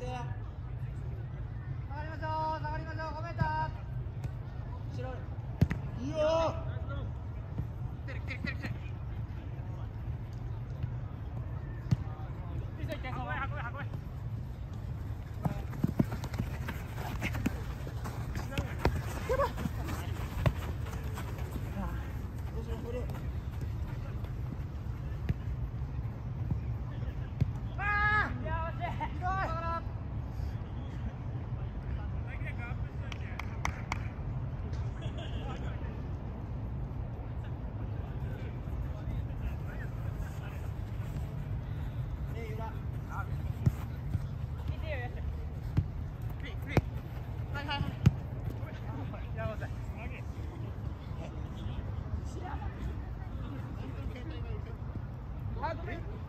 下がりましょう下がりましょう5メーター後ろいいよ。来てる来てる来てる Madrid.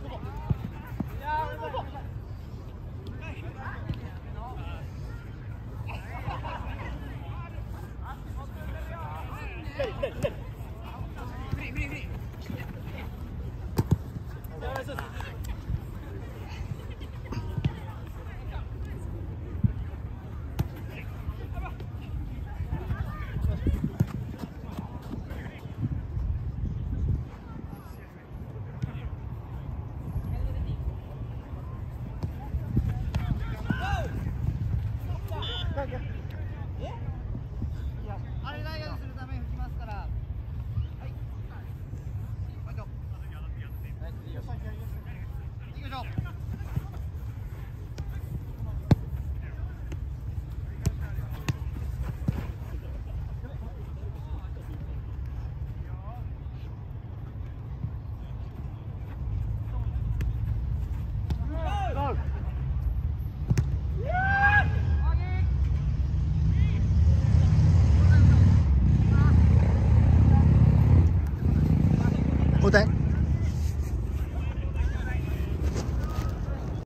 Come on. होता है।